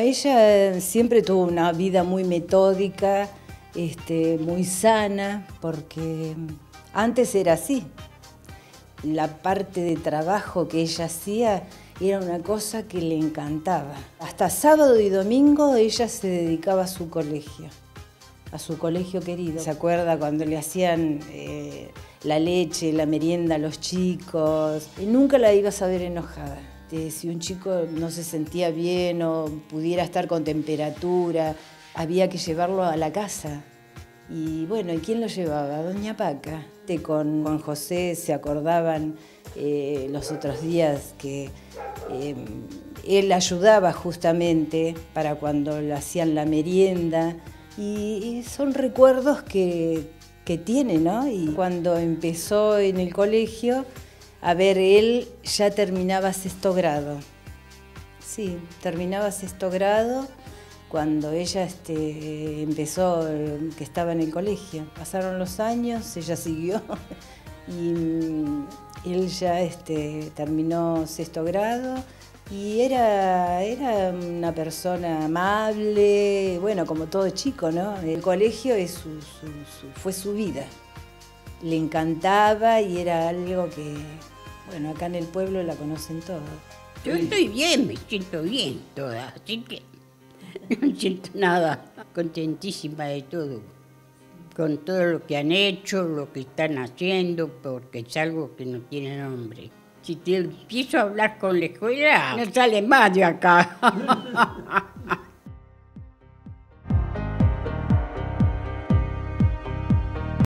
Ella siempre tuvo una vida muy metódica, este, muy sana, porque antes era así. La parte de trabajo que ella hacía era una cosa que le encantaba. Hasta sábado y domingo ella se dedicaba a su colegio, a su colegio querido. ¿Se acuerda cuando le hacían eh, la leche, la merienda a los chicos? Y nunca la ibas a ver enojada. Este, si un chico no se sentía bien o pudiera estar con temperatura, había que llevarlo a la casa. Y bueno, ¿y quién lo llevaba? Doña Paca. Con Juan José se acordaban eh, los otros días que eh, él ayudaba justamente para cuando le hacían la merienda. Y, son recuerdos que, que tiene, ¿no? Y cuando empezó en el colegio, a ver, él ya terminaba sexto grado. Sí, terminaba sexto grado cuando ella este, empezó, que estaba en el colegio. Pasaron los años, ella siguió y él ya este, terminó sexto grado y era, era una persona amable, bueno, como todo chico, ¿no? El colegio es fue su vida le encantaba y era algo que, bueno, acá en el pueblo la conocen todos. Yo estoy bien, me siento bien toda, así que no siento nada, contentísima de todo, con todo lo que han hecho, lo que están haciendo, porque es algo que no tiene nombre. Si te empiezo a hablar con la escuela, no sale más de acá.